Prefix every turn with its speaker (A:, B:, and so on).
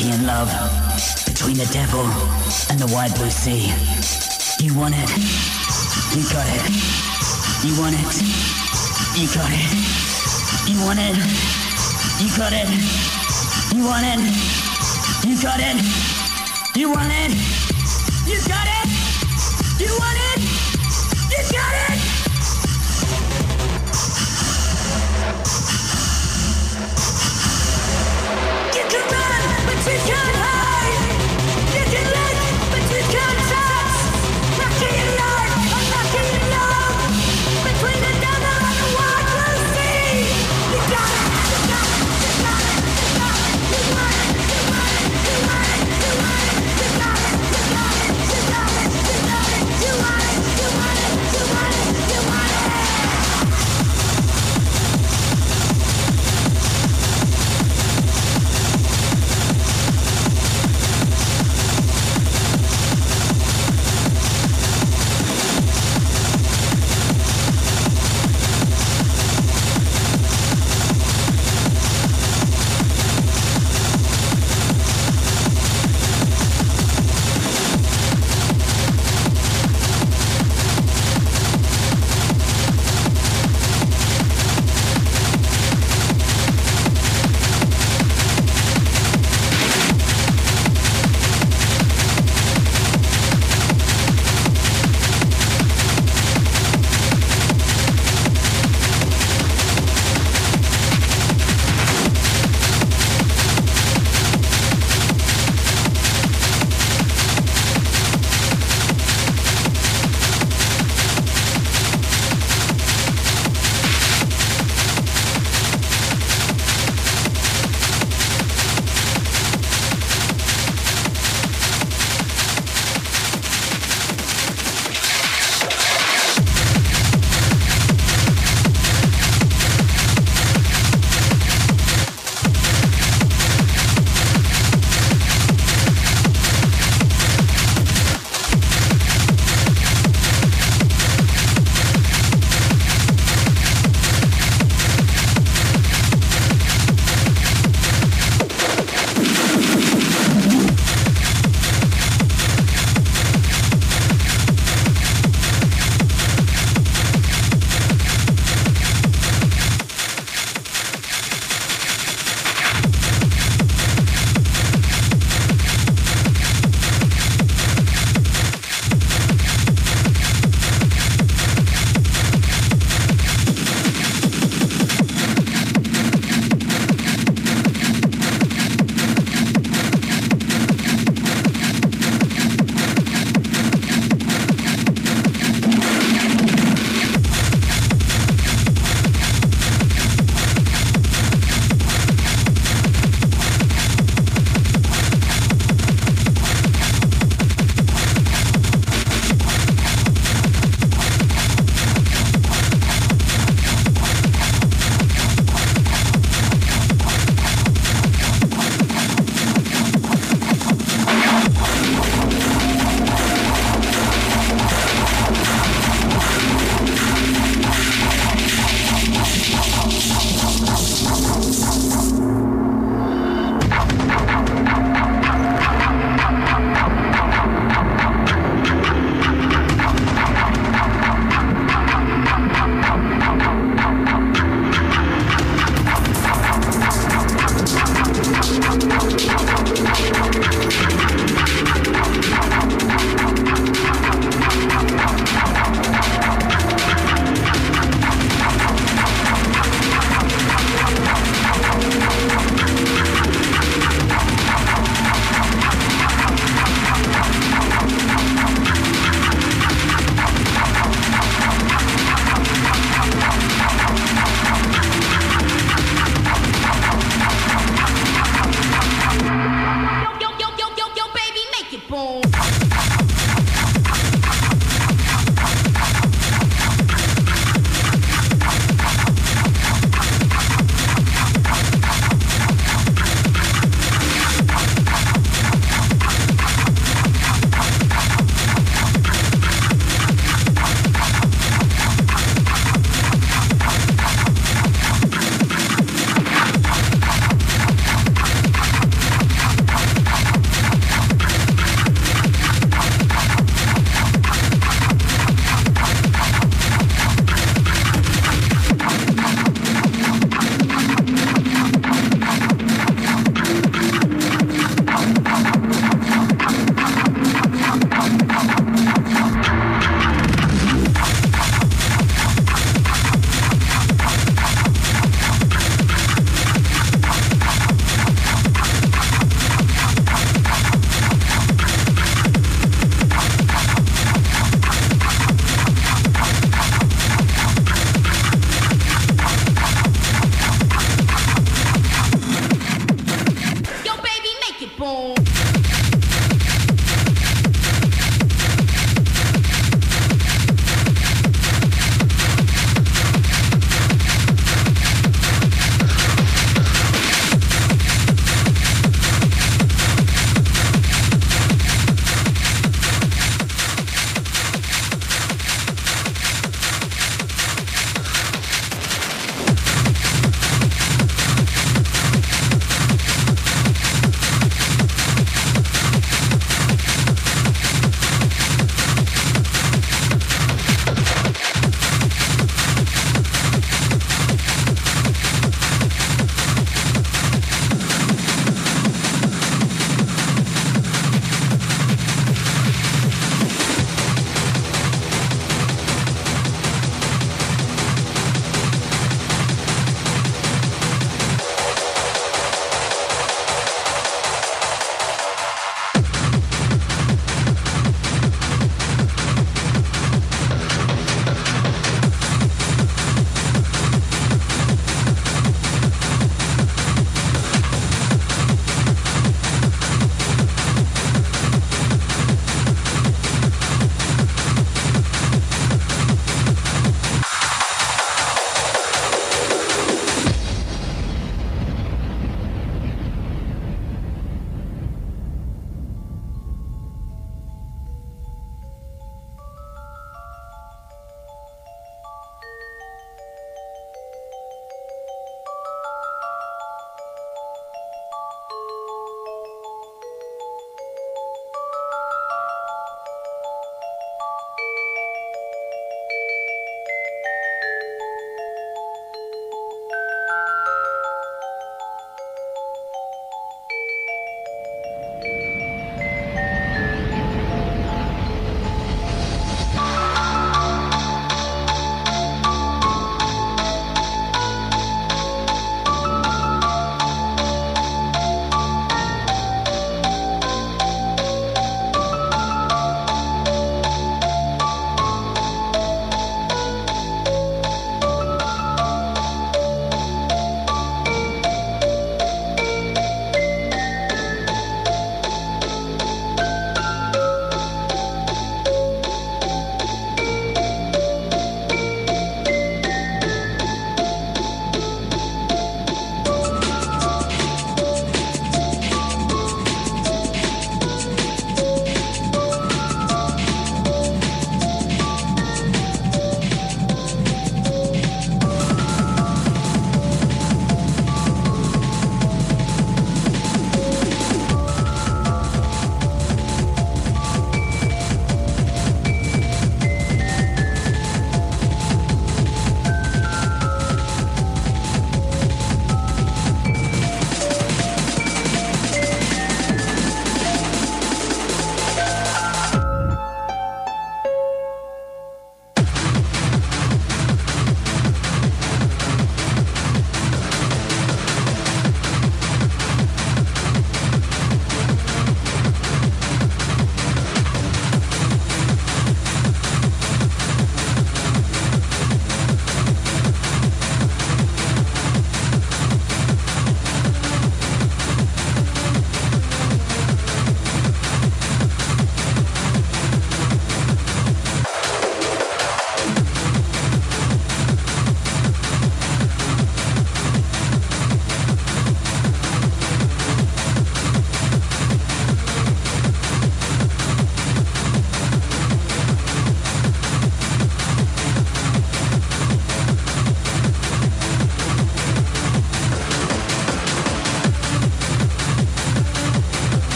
A: in love between the devil and the wide blue sea. You want it. You got it. You want it. You got it. You want it. You got it. You want it. You got it. You want it.